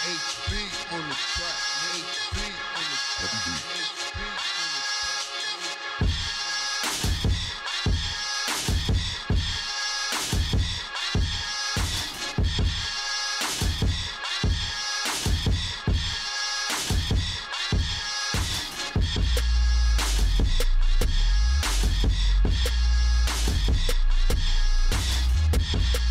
HB on the track. HB on the track. On the track. We'll be right back.